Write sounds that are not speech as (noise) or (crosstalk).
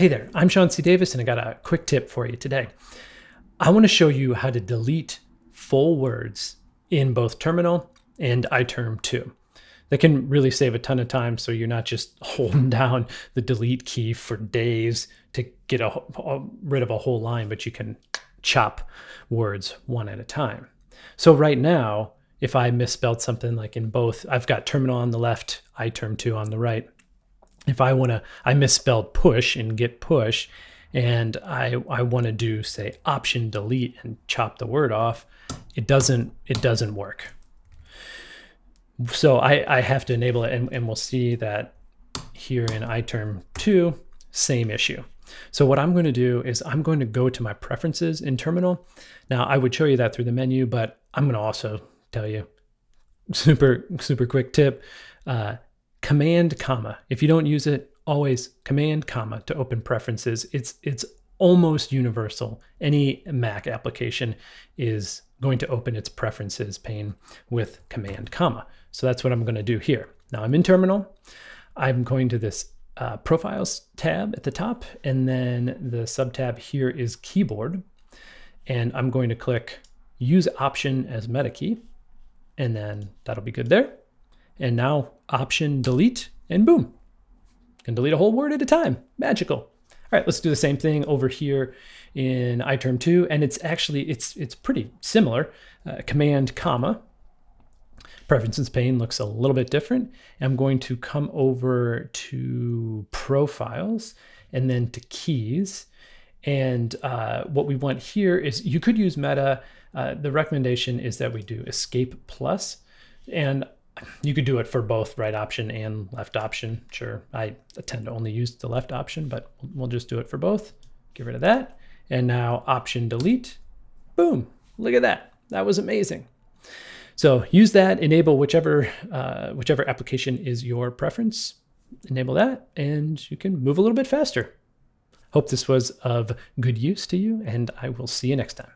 Hey there, I'm Sean C. Davis, and I got a quick tip for you today. I want to show you how to delete full words in both Terminal and iTerm 2. That can really save a ton of time so you're not just (laughs) holding down the delete key for days to get a, a, rid of a whole line, but you can chop words one at a time. So right now, if I misspelled something like in both, I've got terminal on the left, iTerm 2 on the right if I want to, I misspelled push and git push, and I I want to do say option delete and chop the word off, it doesn't it doesn't work. So I I have to enable it, and, and we'll see that here in iTerm two, same issue. So what I'm going to do is I'm going to go to my preferences in terminal. Now I would show you that through the menu, but I'm going to also tell you super super quick tip. Uh, command comma. If you don't use it, always command comma to open preferences. It's it's almost universal. Any Mac application is going to open its preferences pane with command comma. So that's what I'm going to do here. Now I'm in terminal. I'm going to this uh, profiles tab at the top, and then the sub tab here is keyboard. And I'm going to click use option as meta key, and then that'll be good there. And now option delete and boom, can delete a whole word at a time. Magical. All right, let's do the same thing over here in iTerm 2. And it's actually, it's, it's pretty similar. Uh, command comma. Preferences pane looks a little bit different. I'm going to come over to profiles and then to keys. And uh, what we want here is you could use meta. Uh, the recommendation is that we do escape plus. And you could do it for both right option and left option. Sure, I tend to only use the left option, but we'll just do it for both. Get rid of that. And now option delete. Boom, look at that. That was amazing. So use that, enable whichever, uh, whichever application is your preference, enable that, and you can move a little bit faster. Hope this was of good use to you, and I will see you next time.